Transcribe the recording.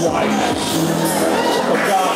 white.